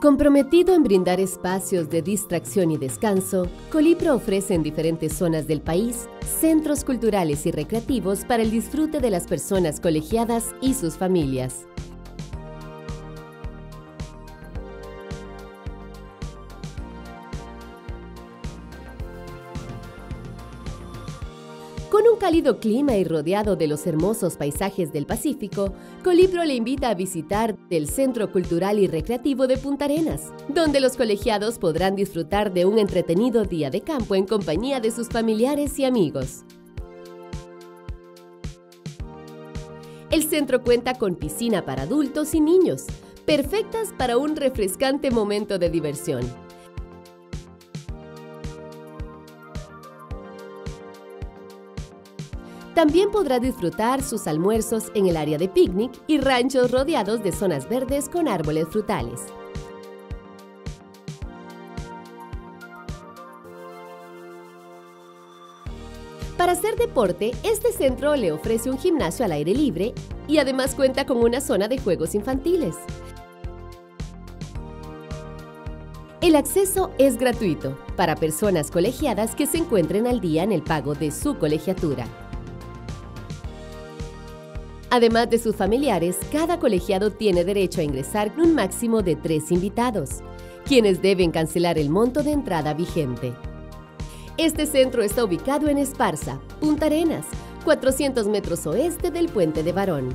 Comprometido en brindar espacios de distracción y descanso, Colipro ofrece en diferentes zonas del país centros culturales y recreativos para el disfrute de las personas colegiadas y sus familias. Con un cálido clima y rodeado de los hermosos paisajes del Pacífico, Colibro le invita a visitar el Centro Cultural y Recreativo de Punta Arenas, donde los colegiados podrán disfrutar de un entretenido día de campo en compañía de sus familiares y amigos. El centro cuenta con piscina para adultos y niños, perfectas para un refrescante momento de diversión. También podrá disfrutar sus almuerzos en el área de picnic y ranchos rodeados de zonas verdes con árboles frutales. Para hacer deporte, este centro le ofrece un gimnasio al aire libre y además cuenta con una zona de juegos infantiles. El acceso es gratuito para personas colegiadas que se encuentren al día en el pago de su colegiatura. Además de sus familiares, cada colegiado tiene derecho a ingresar un máximo de tres invitados, quienes deben cancelar el monto de entrada vigente. Este centro está ubicado en Esparza, Punta Arenas, 400 metros oeste del Puente de Barón.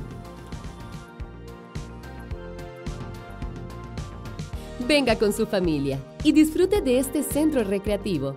Venga con su familia y disfrute de este centro recreativo